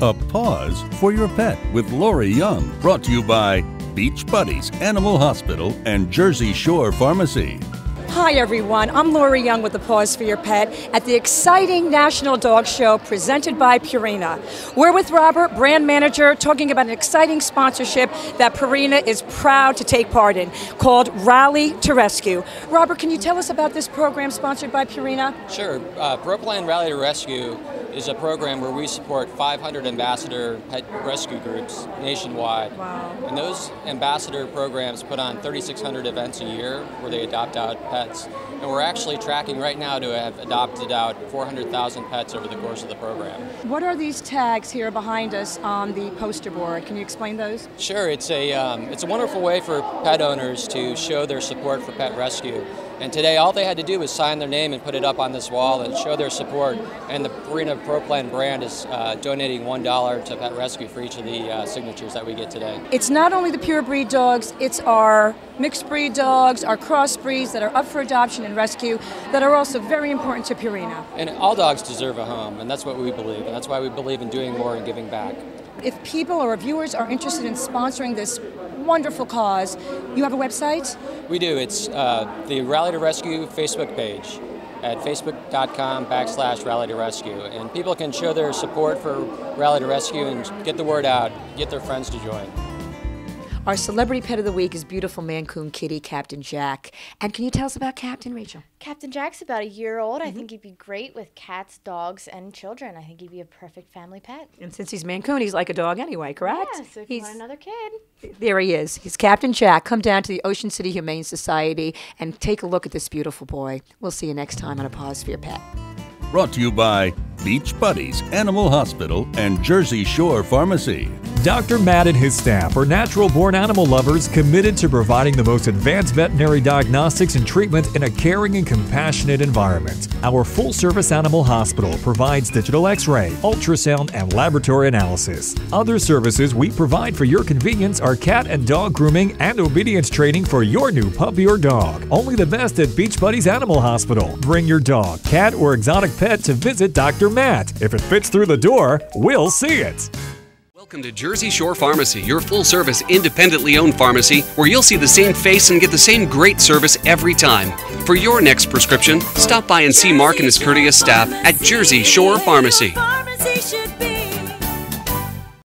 A pause for your pet with Lori Young. Brought to you by Beach Buddies Animal Hospital and Jersey Shore Pharmacy. Hi, everyone. I'm Lori Young with the Pause for Your Pet at the exciting National Dog Show presented by Purina. We're with Robert, brand manager, talking about an exciting sponsorship that Purina is proud to take part in called Rally to Rescue. Robert, can you tell us about this program sponsored by Purina? Sure. Uh, ProPlan Rally to Rescue is a program where we support 500 ambassador pet rescue groups nationwide. Wow. And those ambassador programs put on 3,600 events a year where they adopt out pets. And we're actually tracking right now to have adopted out 400,000 pets over the course of the program. What are these tags here behind us on the poster board? Can you explain those? Sure, it's a, um, it's a wonderful way for pet owners to show their support for pet rescue. And today, all they had to do was sign their name and put it up on this wall and show their support. And the Purina ProPlan brand is uh, donating $1 to Pet Rescue for each of the uh, signatures that we get today. It's not only the pure breed dogs, it's our mixed breed dogs, our crossbreeds that are up for adoption and rescue that are also very important to Purina. And all dogs deserve a home, and that's what we believe. And that's why we believe in doing more and giving back. If people or viewers are interested in sponsoring this wonderful cause, you have a website? We do. It's uh, the Rally to Rescue Facebook page at facebook.com backslash rally to rescue. And people can show their support for Rally to Rescue and get the word out, get their friends to join. Our celebrity pet of the week is beautiful Maine Coon kitty, Captain Jack. And can you tell us about Captain Rachel? Captain Jack's about a year old. I mm-hmm. think he'd be great with cats, dogs, and children. I think he'd be a perfect family pet. And since he's Maine Coon, he's like a dog anyway, correct? Yeah, so if you he's, want another kid. there he is. He's Captain Jack. Come down to the Ocean City Humane Society and take a look at this beautiful boy. We'll see you next time on A Pause for Your Pet. Brought to you by Beach Buddies Animal Hospital and Jersey Shore Pharmacy. Dr. Matt and his staff are natural born animal lovers committed to providing the most advanced veterinary diagnostics and treatment in a caring and compassionate environment. Our full service animal hospital provides digital x ray, ultrasound, and laboratory analysis. Other services we provide for your convenience are cat and dog grooming and obedience training for your new puppy or dog. Only the best at Beach Buddies Animal Hospital. Bring your dog, cat, or exotic pet to visit Dr. Matt. If it fits through the door, we'll see it. Welcome to Jersey Shore Pharmacy, your full service, independently owned pharmacy where you'll see the same face and get the same great service every time. For your next prescription, stop by and see Mark and his courteous staff at Jersey Shore Pharmacy.